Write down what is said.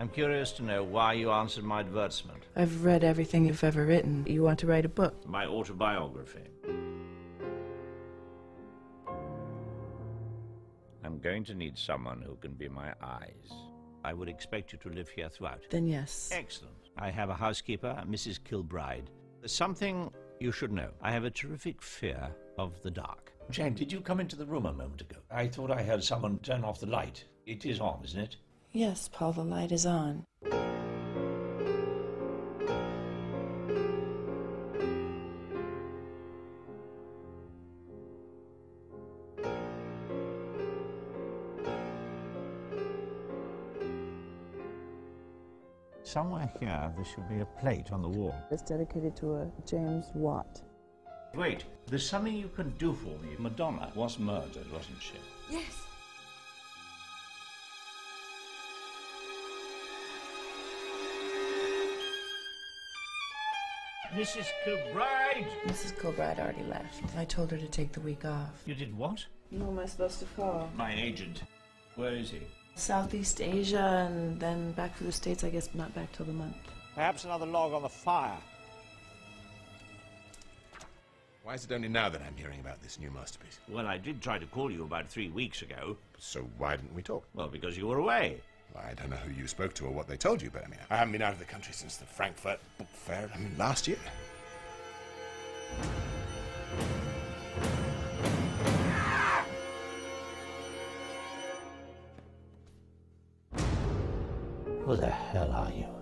I'm curious to know why you answered my advertisement. I've read everything you've ever written. You want to write a book? My autobiography. I'm going to need someone who can be my eyes. I would expect you to live here throughout. Then yes. Excellent. I have a housekeeper, Mrs. Kilbride. There's something you should know. I have a terrific fear of the dark. Jane, did you come into the room a moment ago? I thought I heard someone turn off the light. It is on, isn't it? Yes, Paul, the light is on. Somewhere here, there should be a plate on the wall. It's dedicated to a James Watt. Wait, there's something you can do for me. Madonna was murdered, wasn't she? Yes. Mrs. Kilbride! Mrs. Kilbride already left. I told her to take the week off. You did what? Who am I supposed to call? My agent. Where is he? Southeast Asia and then back to the States, I guess not back till the month. Perhaps another log on the fire. Why is it only now that I'm hearing about this new masterpiece? Well, I did try to call you about three weeks ago. So why didn't we talk? Well, because you were away. I don't know who you spoke to or what they told you, but I mean, I haven't been out of the country since the Frankfurt Book Fair, I mean, last year. Who the hell are you?